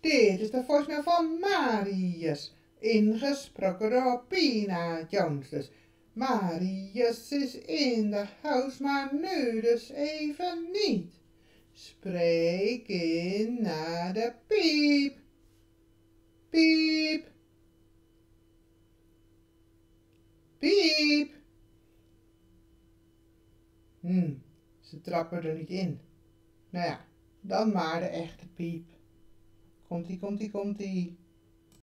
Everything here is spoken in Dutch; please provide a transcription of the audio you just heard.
Dit is de voicemail van Marius, ingesproken door Pina Jones. Marius is in de house, maar nu dus even niet. Spreek in naar de piep. Piep. Piep. Hm, ze trappen er niet in. Nou ja, dan maar de echte piep. conti, conti, conti.